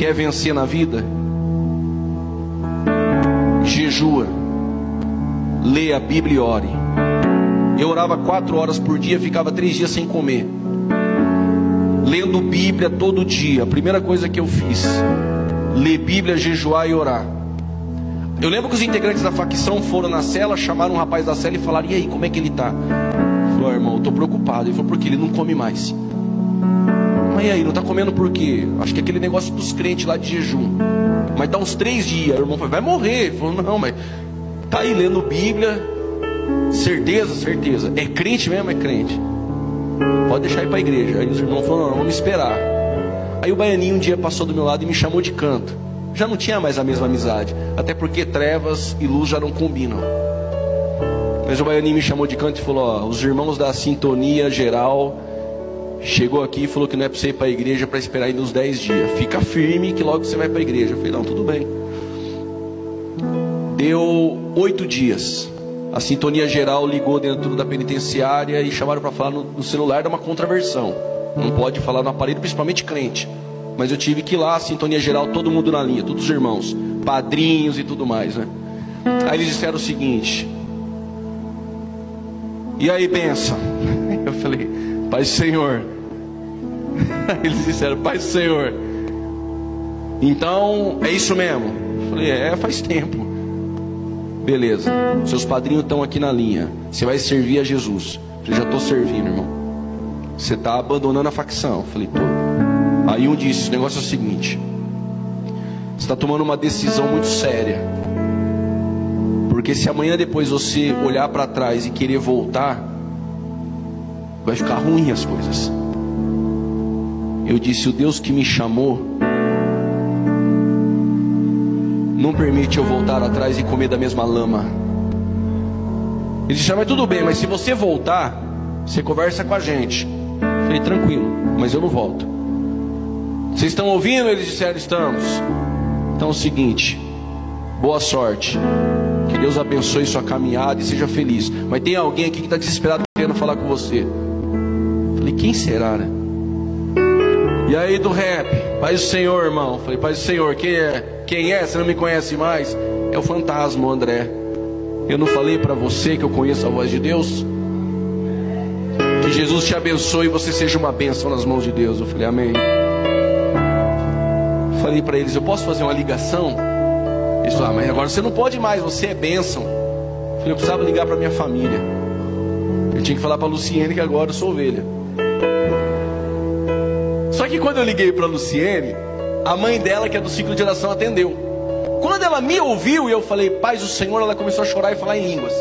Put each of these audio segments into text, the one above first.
Quer vencer na vida? Jejua. Lê a Bíblia e ore. Eu orava quatro horas por dia, ficava três dias sem comer. Lendo Bíblia todo dia. A primeira coisa que eu fiz: ler Bíblia, jejuar e orar. Eu lembro que os integrantes da facção foram na cela, chamaram um rapaz da cela e falaram: E aí, como é que ele está? Falou, irmão, eu tô preocupado. Ele falou, porque ele não come mais. E aí, não está comendo por quê? Acho que é aquele negócio dos crentes lá de jejum. Mas dá uns três dias. O irmão falou, vai morrer. Ele falou, não, mas tá aí lendo Bíblia. Certeza, certeza. É crente mesmo? É crente. Pode deixar ir para a igreja. Aí os irmãos falaram, não, vamos esperar. Aí o baianinho um dia passou do meu lado e me chamou de canto. Já não tinha mais a mesma amizade. Até porque trevas e luz já não combinam. Mas o baianinho me chamou de canto e falou: ó, os irmãos da sintonia geral chegou aqui e falou que não é para você ir para a igreja para esperar ainda uns 10 dias. Fica firme que logo você vai para a igreja. Eu falei: não, tudo bem. Deu oito dias. A sintonia geral ligou dentro da penitenciária e chamaram para falar no, no celular de uma contraversão. Não pode falar no aparelho, principalmente crente. Mas eu tive que ir lá, a sintonia geral, todo mundo na linha, todos os irmãos, padrinhos e tudo mais, né? Aí eles disseram o seguinte: e aí, benção? Eu falei, Pai Senhor. Eles disseram, Pai Senhor. Então, é isso mesmo? Eu falei, é, faz tempo. Beleza, seus padrinhos estão aqui na linha. Você vai servir a Jesus. Eu já estou servindo, irmão. Você está abandonando a facção. Eu falei, tô. Aí um disse, o negócio é o seguinte. Você está tomando uma decisão muito séria. Porque se amanhã depois você olhar para trás e querer voltar, vai ficar ruim as coisas. Eu disse: o Deus que me chamou não permite eu voltar atrás e comer da mesma lama. Ele disse: ah, mas tudo bem, mas se você voltar, você conversa com a gente. Eu falei: tranquilo, mas eu não volto. Vocês estão ouvindo? Eles disseram: estamos. Então é o seguinte: boa sorte. Que Deus abençoe sua caminhada e seja feliz. Mas tem alguém aqui que está desesperado querendo falar com você. Quem será, né? E aí do rap, Paz do Senhor, irmão. Falei, Paz do Senhor, quem é? Quem é? Você não me conhece mais? É o fantasma, André. Eu não falei para você que eu conheço a voz de Deus? Que Jesus te abençoe e você seja uma bênção nas mãos de Deus. Eu falei, amém. Falei para eles, eu posso fazer uma ligação? Eles falaram, mas agora você não pode mais, você é bênção. Eu falei, eu precisava ligar para minha família. Eu tinha que falar para Luciene que agora eu sou ovelha. Que quando eu liguei para Luciene, a mãe dela, que é do ciclo de oração, atendeu. Quando ela me ouviu e eu falei, paz do Senhor, ela começou a chorar e falar em línguas.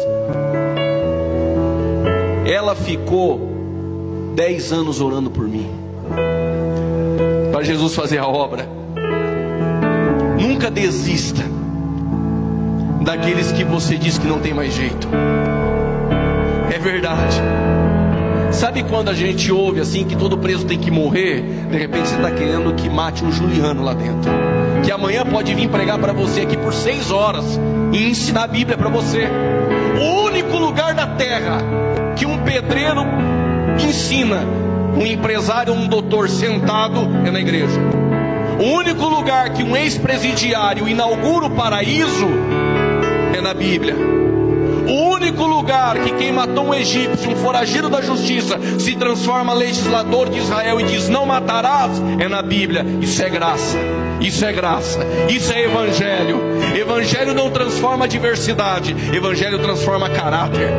Ela ficou dez anos orando por mim. Para Jesus fazer a obra. Nunca desista daqueles que você diz que não tem mais jeito. É verdade. Sabe quando a gente ouve assim que todo preso tem que morrer? De repente você está querendo que mate um Juliano lá dentro. Que amanhã pode vir pregar para você aqui por seis horas e ensinar a Bíblia para você. O único lugar da terra que um pedreiro ensina, um empresário um doutor sentado é na igreja. O único lugar que um ex-presidiário inaugura o paraíso é na Bíblia. O único lugar que quem matou um egípcio, um foragido da justiça, se transforma legislador de Israel e diz: Não matarás, é na Bíblia. Isso é graça. Isso é graça. Isso é evangelho. Evangelho não transforma diversidade, evangelho transforma caráter.